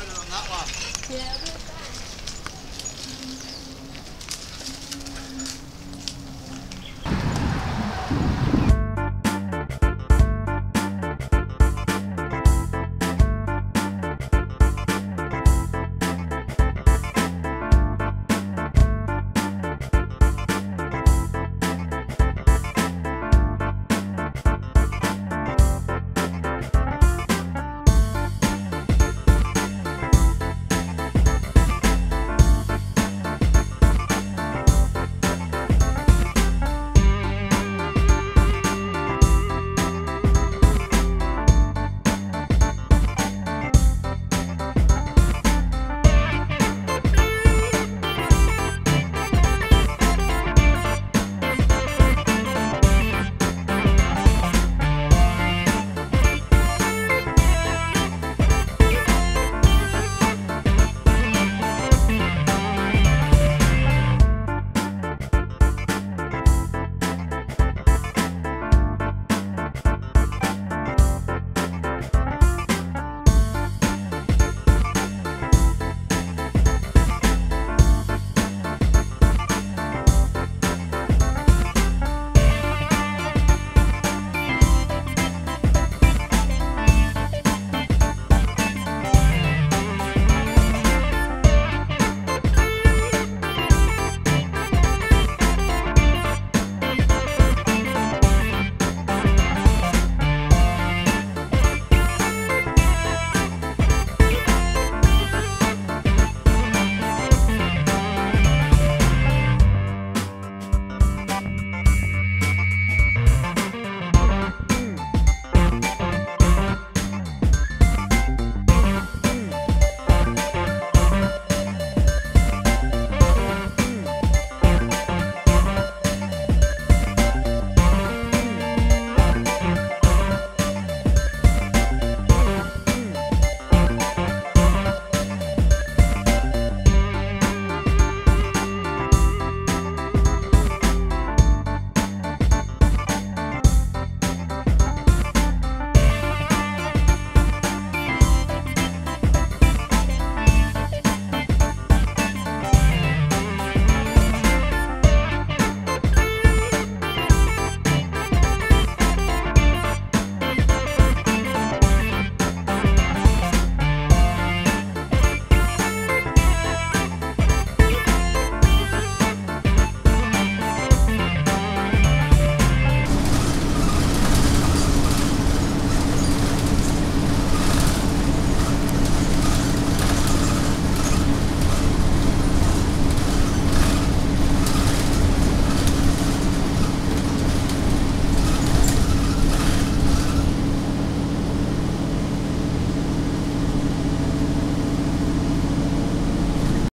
On that one. Yeah.